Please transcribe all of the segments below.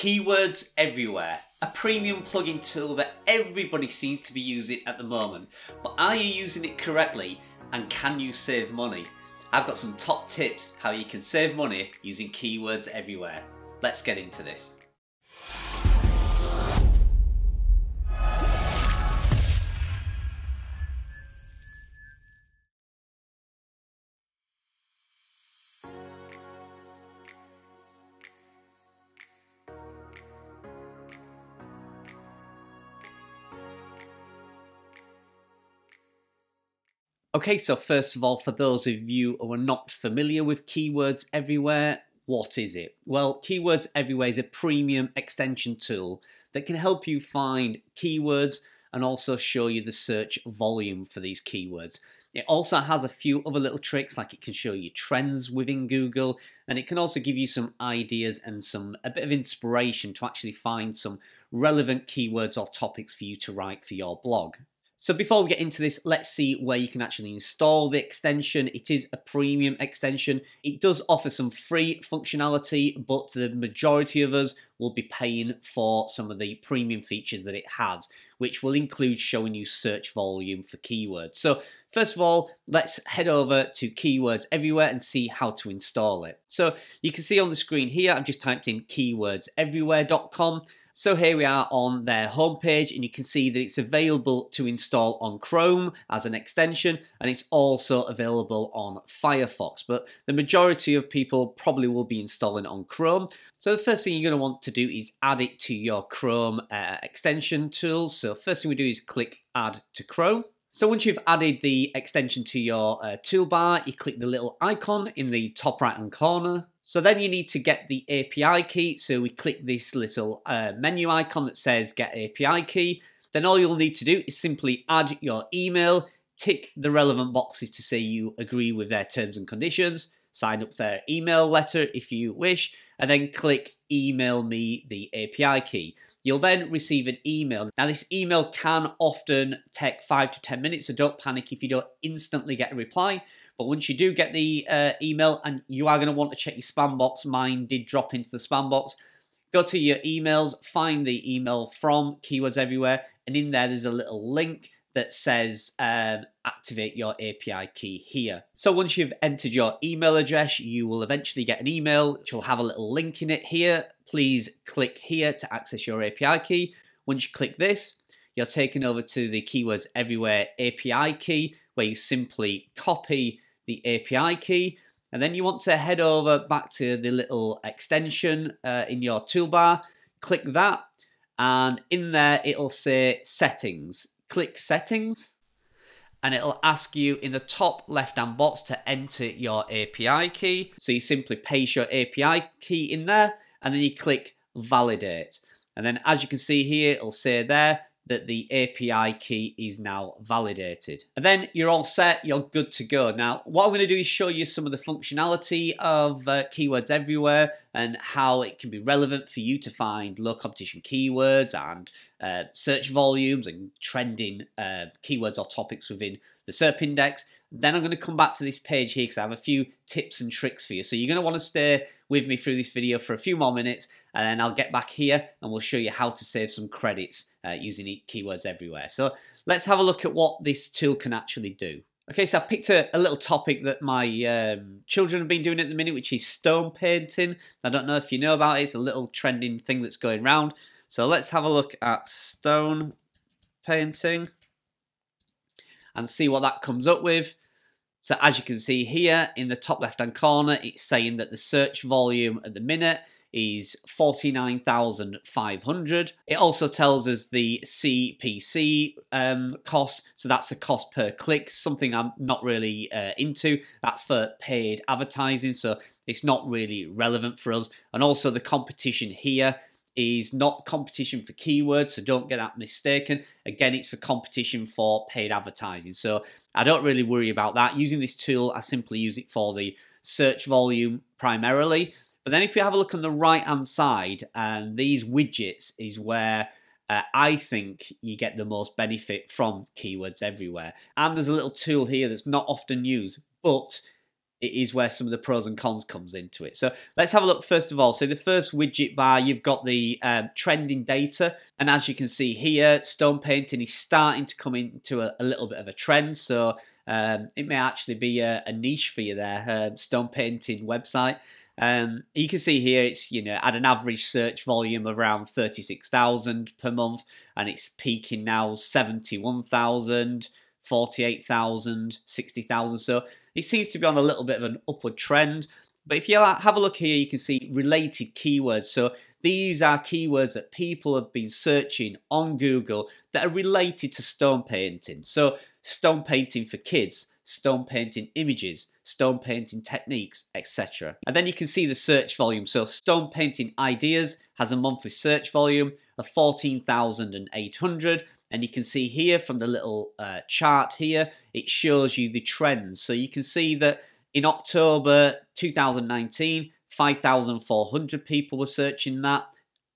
Keywords Everywhere, a premium plugin tool that everybody seems to be using at the moment. But are you using it correctly and can you save money? I've got some top tips how you can save money using Keywords Everywhere. Let's get into this. Okay, so first of all, for those of you who are not familiar with Keywords Everywhere, what is it? Well, Keywords Everywhere is a premium extension tool that can help you find keywords and also show you the search volume for these keywords. It also has a few other little tricks like it can show you trends within Google and it can also give you some ideas and some a bit of inspiration to actually find some relevant keywords or topics for you to write for your blog. So before we get into this, let's see where you can actually install the extension. It is a premium extension. It does offer some free functionality, but the majority of us will be paying for some of the premium features that it has, which will include showing you search volume for keywords. So first of all, let's head over to Keywords Everywhere and see how to install it. So you can see on the screen here, I've just typed in keywordseverywhere.com. So here we are on their homepage and you can see that it's available to install on Chrome as an extension and it's also available on Firefox. But the majority of people probably will be installing on Chrome. So the first thing you're going to want to do is add it to your Chrome uh, extension tool. So first thing we do is click add to Chrome. So once you've added the extension to your uh, toolbar, you click the little icon in the top right hand corner. So then you need to get the API key. So we click this little uh, menu icon that says get API key. Then all you'll need to do is simply add your email, tick the relevant boxes to say you agree with their terms and conditions, sign up their email letter if you wish, and then click email me the API key. You'll then receive an email. Now, this email can often take five to 10 minutes, so don't panic if you don't instantly get a reply. But once you do get the uh, email, and you are going to want to check your spam box, mine did drop into the spam box. Go to your emails, find the email from Keywords Everywhere, and in there, there's a little link that says um, activate your API key here. So once you've entered your email address, you will eventually get an email which will have a little link in it here. Please click here to access your API key. Once you click this, you're taken over to the Keywords Everywhere API key where you simply copy the API key and then you want to head over back to the little extension uh, in your toolbar, click that, and in there it'll say settings click settings and it'll ask you in the top left hand box to enter your API key. So you simply paste your API key in there and then you click validate. And then as you can see here, it'll say there that the API key is now validated. And then you're all set, you're good to go. Now, what I'm going to do is show you some of the functionality of uh, Keywords Everywhere and how it can be relevant for you to find low competition keywords and uh, search volumes and trending uh, keywords or topics within the SERP index. Then I'm going to come back to this page here because I have a few tips and tricks for you. So you're going to want to stay with me through this video for a few more minutes and then I'll get back here and we'll show you how to save some credits uh, using keywords everywhere. So let's have a look at what this tool can actually do. Okay, so I've picked a, a little topic that my um, children have been doing at the minute, which is stone painting. I don't know if you know about it. It's a little trending thing that's going around. So let's have a look at stone painting and see what that comes up with. So as you can see here in the top left hand corner, it's saying that the search volume at the minute is 49,500. It also tells us the CPC um, cost, so that's the cost per click, something I'm not really uh, into. That's for paid advertising, so it's not really relevant for us. And also the competition here is not competition for keywords, so don't get that mistaken. Again, it's for competition for paid advertising. So I don't really worry about that. Using this tool, I simply use it for the search volume primarily. But then if you have a look on the right hand side, and these widgets is where uh, I think you get the most benefit from keywords everywhere. And there's a little tool here that's not often used, but it is where some of the pros and cons comes into it. So let's have a look first of all. So the first widget bar, you've got the um, trending data. And as you can see here, stone painting is starting to come into a, a little bit of a trend. So um, it may actually be a, a niche for you there, um, stone painting website. Um, you can see here it's you know at an average search volume around 36,000 per month and it's peaking now 71,000 48,000, 60,000. So it seems to be on a little bit of an upward trend. But if you have a look here, you can see related keywords. So these are keywords that people have been searching on Google that are related to stone painting. So stone painting for kids, stone painting images, stone painting techniques, etc. And then you can see the search volume. So stone painting ideas has a monthly search volume of 14,800 and you can see here from the little uh, chart here, it shows you the trends. So you can see that in October 2019, 5,400 people were searching that.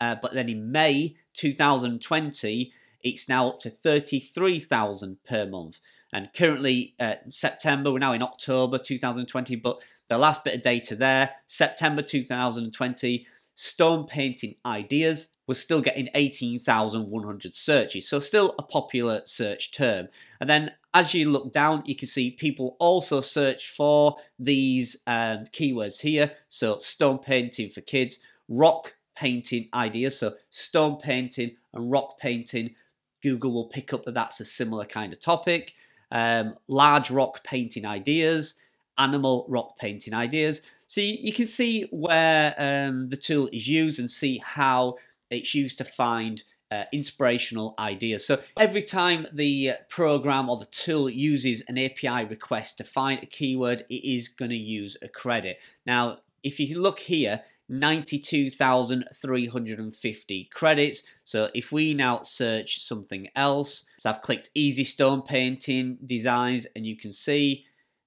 Uh, but then in May 2020, it's now up to 33,000 per month. And currently, uh, September, we're now in October 2020, but the last bit of data there, September 2020, stone painting ideas was still getting 18,100 searches. So still a popular search term. And then as you look down, you can see people also search for these um, keywords here. So stone painting for kids, rock painting ideas. So stone painting and rock painting. Google will pick up that that's a similar kind of topic. Um, large rock painting ideas, animal rock painting ideas. So you, you can see where um, the tool is used and see how it's used to find uh, inspirational ideas. So every time the program or the tool uses an API request to find a keyword, it is going to use a credit. Now, if you look here, 92,350 credits. So if we now search something else, so I've clicked easy stone painting designs and you can see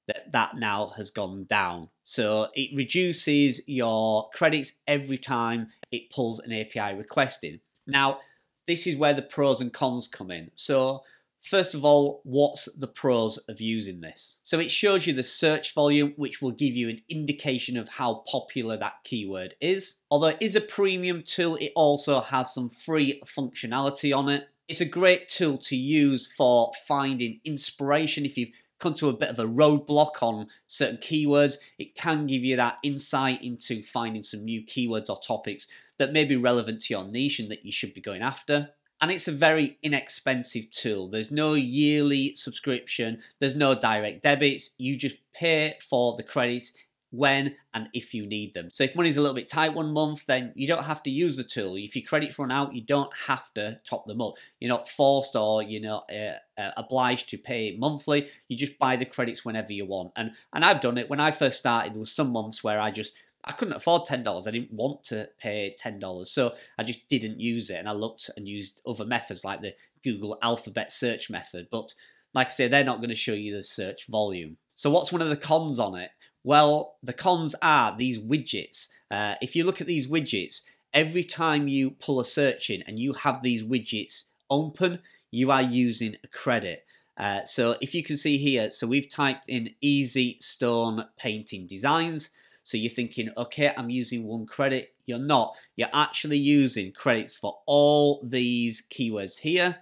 that that now has gone down. So it reduces your credits every time it pulls an API request in. Now, this is where the pros and cons come in. So First of all, what's the pros of using this? So it shows you the search volume, which will give you an indication of how popular that keyword is. Although it is a premium tool, it also has some free functionality on it. It's a great tool to use for finding inspiration if you've come to a bit of a roadblock on certain keywords, it can give you that insight into finding some new keywords or topics that may be relevant to your niche and that you should be going after. And it's a very inexpensive tool. There's no yearly subscription, there's no direct debits. You just pay for the credits when and if you need them. So if money's a little bit tight one month, then you don't have to use the tool. If your credits run out, you don't have to top them up. You're not forced or you're not uh, uh, obliged to pay monthly. You just buy the credits whenever you want. And and I've done it. When I first started, there was some months where I just I couldn't afford ten dollars. I didn't want to pay ten dollars, so I just didn't use it. And I looked and used other methods like the Google Alphabet search method. But like I say, they're not going to show you the search volume. So what's one of the cons on it? Well, the cons are these widgets. Uh, if you look at these widgets, every time you pull a search in and you have these widgets open, you are using a credit. Uh, so if you can see here, so we've typed in easy stone painting designs. So you're thinking, okay, I'm using one credit. You're not. You're actually using credits for all these keywords here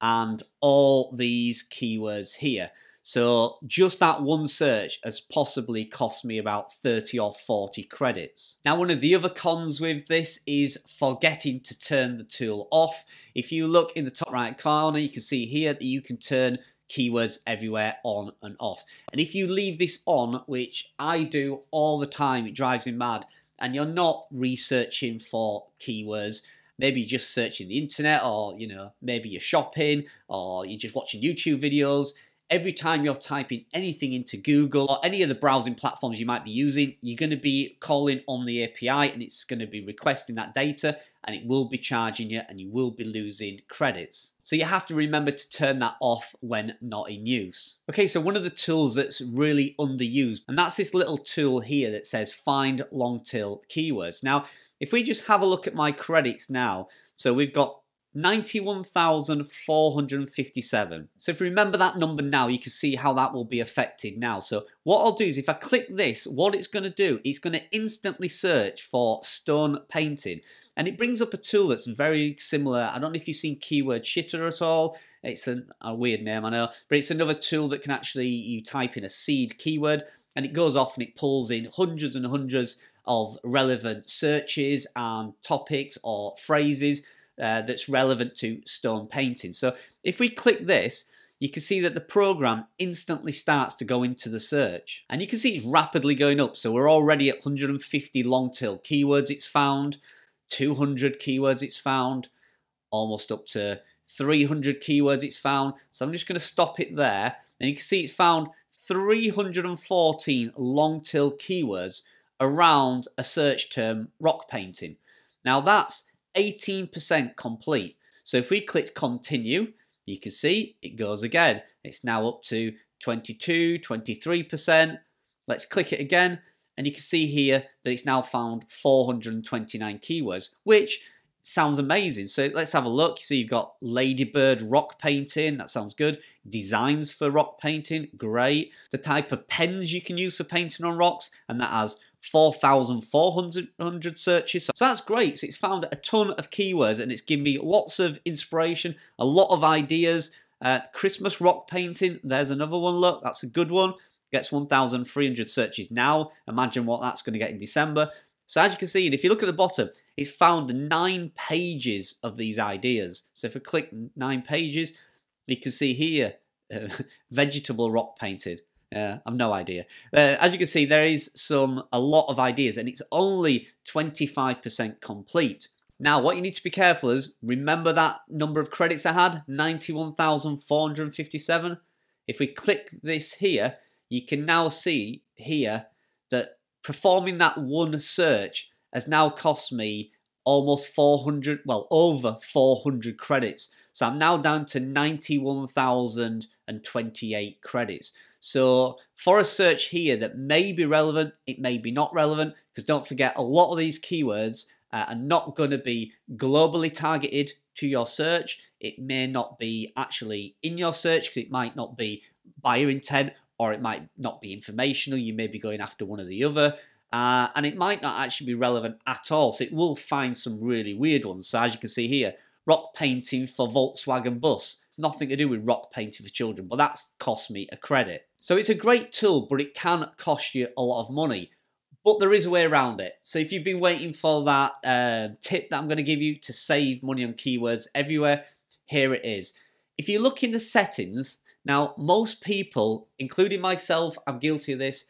and all these keywords here. So just that one search has possibly cost me about 30 or 40 credits. Now one of the other cons with this is forgetting to turn the tool off. If you look in the top right corner, you can see here that you can turn keywords everywhere on and off. And if you leave this on, which I do all the time, it drives me mad, and you're not researching for keywords, maybe you're just searching the internet or you know maybe you're shopping or you're just watching YouTube videos every time you're typing anything into Google or any of the browsing platforms you might be using, you're going to be calling on the API and it's going to be requesting that data and it will be charging you and you will be losing credits. So you have to remember to turn that off when not in use. Okay, so one of the tools that's really underused, and that's this little tool here that says find long tail keywords. Now, if we just have a look at my credits now, so we've got 91,457. So if you remember that number now, you can see how that will be affected now. So what I'll do is if I click this, what it's going to do, it's going to instantly search for stone painting. And it brings up a tool that's very similar. I don't know if you've seen keyword shitter at all. It's an, a weird name, I know, but it's another tool that can actually, you type in a seed keyword and it goes off and it pulls in hundreds and hundreds of relevant searches and topics or phrases uh, that's relevant to stone painting. So if we click this, you can see that the program instantly starts to go into the search. And you can see it's rapidly going up. So we're already at 150 long tail keywords it's found, 200 keywords it's found, almost up to 300 keywords it's found. So I'm just going to stop it there. And you can see it's found 314 long tail keywords around a search term rock painting. Now that's 18% complete. So if we click continue, you can see it goes again. It's now up to 22, 23%. Let's click it again and you can see here that it's now found 429 keywords, which sounds amazing. So let's have a look. So you've got ladybird rock painting, that sounds good. Designs for rock painting, great. The type of pens you can use for painting on rocks, and that has 4,400 searches. So that's great. So it's found a ton of keywords and it's given me lots of inspiration, a lot of ideas. Uh, Christmas rock painting, there's another one. Look, that's a good one. Gets 1,300 searches now. Imagine what that's going to get in December. So as you can see, and if you look at the bottom, it's found nine pages of these ideas. So if I click nine pages, you can see here, uh, vegetable rock painted. Uh, I've no idea. Uh, as you can see, there is some a lot of ideas, and it's only 25% complete. Now, what you need to be careful is remember that number of credits I had 91,457. If we click this here, you can now see here that performing that one search has now cost me almost 400, well, over 400 credits. So I'm now down to 91,028 credits. So for a search here that may be relevant, it may be not relevant, because don't forget a lot of these keywords uh, are not going to be globally targeted to your search. It may not be actually in your search because it might not be buyer intent or it might not be informational. You may be going after one or the other. Uh, and it might not actually be relevant at all. So it will find some really weird ones. So as you can see here, rock painting for Volkswagen bus. Nothing to do with rock painting for children, but that's cost me a credit. So it's a great tool, but it can cost you a lot of money. But there is a way around it. So if you've been waiting for that uh, tip that I'm going to give you to save money on keywords everywhere, here it is. If you look in the settings, now most people, including myself, I'm guilty of this,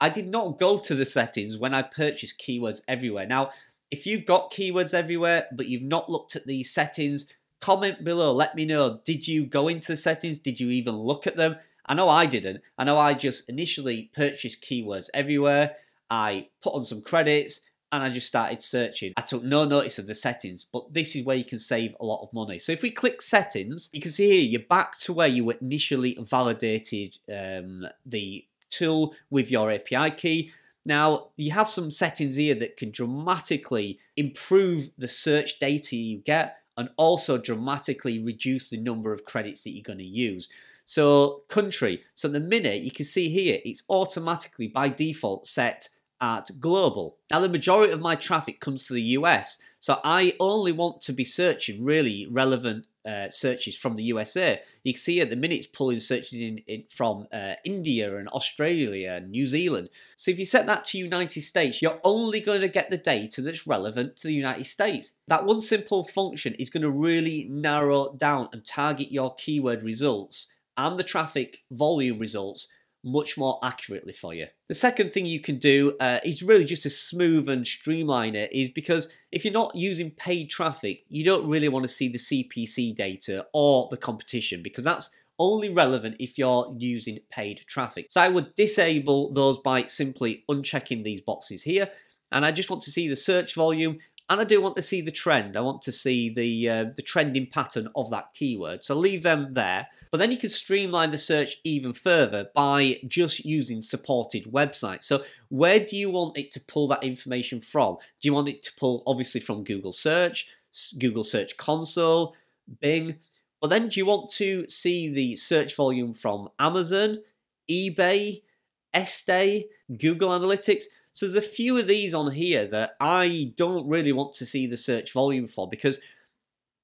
I did not go to the settings when I purchased keywords everywhere. Now, if you've got keywords everywhere, but you've not looked at the settings, comment below. Let me know. Did you go into the settings? Did you even look at them? I know I didn't. I know I just initially purchased keywords everywhere. I put on some credits and I just started searching. I took no notice of the settings, but this is where you can save a lot of money. So if we click settings, you can see here you're back to where you were initially validated um, the tool with your API key. Now, you have some settings here that can dramatically improve the search data you get and also dramatically reduce the number of credits that you're going to use. So country, so the minute you can see here, it's automatically by default set at global. Now the majority of my traffic comes to the US, so I only want to be searching really relevant uh, searches from the USA. You can see at the minute it's pulling searches in, in from uh, India and Australia and New Zealand. So if you set that to United States, you're only going to get the data that's relevant to the United States. That one simple function is going to really narrow down and target your keyword results and the traffic volume results much more accurately for you. The second thing you can do uh, is really just to smooth and streamline it is because if you're not using paid traffic, you don't really want to see the CPC data or the competition because that's only relevant if you're using paid traffic. So I would disable those by simply unchecking these boxes here and I just want to see the search volume and I do want to see the trend. I want to see the uh, the trending pattern of that keyword. So leave them there. But then you can streamline the search even further by just using supported websites. So where do you want it to pull that information from? Do you want it to pull obviously from Google Search, Google Search Console, Bing. But then do you want to see the search volume from Amazon, eBay, Etsy, Google Analytics? So there's a few of these on here that I don't really want to see the search volume for because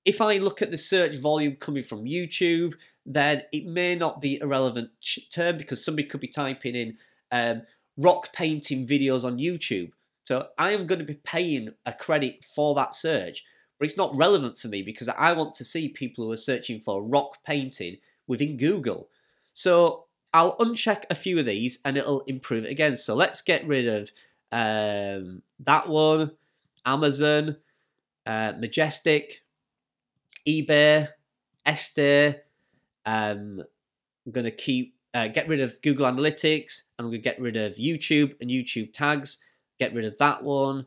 if I look at the search volume coming from YouTube, then it may not be a relevant term because somebody could be typing in um, rock painting videos on YouTube. So I am going to be paying a credit for that search, but it's not relevant for me because I want to see people who are searching for rock painting within Google. So I'll uncheck a few of these and it'll improve it again. So let's get rid of um, that one, Amazon, uh, Majestic, eBay, Etsy. Um, I'm going to keep uh, get rid of Google Analytics. And I'm going to get rid of YouTube and YouTube tags. Get rid of that one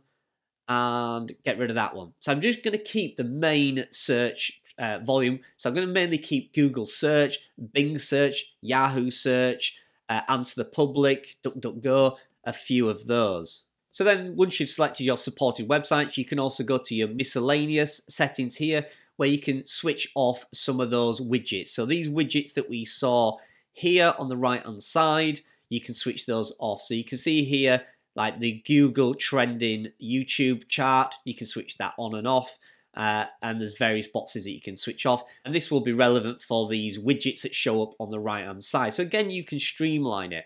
and get rid of that one. So I'm just going to keep the main search uh, volume. So I'm going to mainly keep Google search, Bing search, Yahoo search, uh, Answer the Public, DuckDuckGo, a few of those. So then once you've selected your supported websites, you can also go to your miscellaneous settings here where you can switch off some of those widgets. So these widgets that we saw here on the right hand side, you can switch those off. So you can see here like the Google trending YouTube chart, you can switch that on and off. Uh, and there's various boxes that you can switch off and this will be relevant for these widgets that show up on the right hand side so again you can streamline it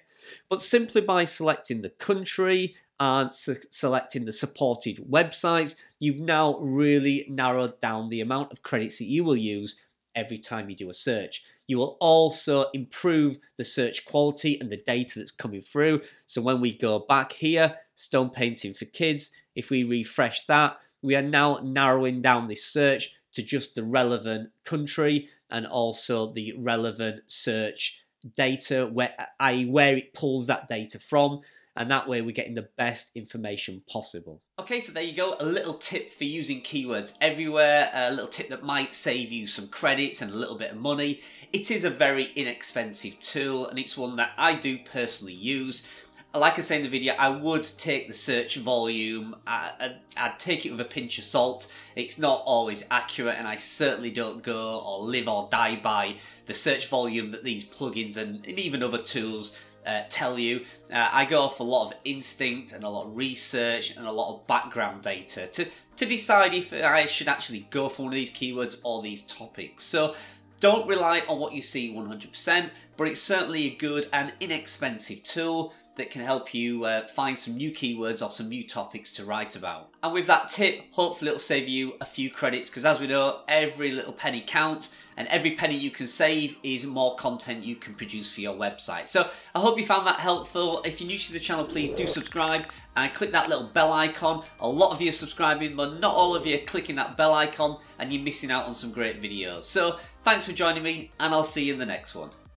but simply by selecting the country and selecting the supported websites, you've now really narrowed down the amount of credits that you will use every time you do a search. You will also improve the search quality and the data that's coming through. So when we go back here, stone painting for kids, if we refresh that, we are now narrowing down this search to just the relevant country and also the relevant search data, where, i.e. where it pulls that data from and that way we're getting the best information possible. Okay, so there you go, a little tip for using keywords everywhere, a little tip that might save you some credits and a little bit of money. It is a very inexpensive tool and it's one that I do personally use. Like I say in the video, I would take the search volume, I, would take it with a pinch of salt. It's not always accurate and I certainly don't go or live or die by the search volume that these plugins and, and even other tools uh, tell you. Uh, I go off a lot of instinct and a lot of research and a lot of background data to, to decide if I should actually go for one of these keywords or these topics. So don't rely on what you see 100%, but it's certainly a good and inexpensive tool that can help you uh, find some new keywords or some new topics to write about. And with that tip, hopefully it'll save you a few credits because as we know, every little penny counts and every penny you can save is more content you can produce for your website. So I hope you found that helpful. If you're new to the channel, please do subscribe and click that little bell icon. A lot of you are subscribing, but not all of you are clicking that bell icon and you're missing out on some great videos. So thanks for joining me and I'll see you in the next one.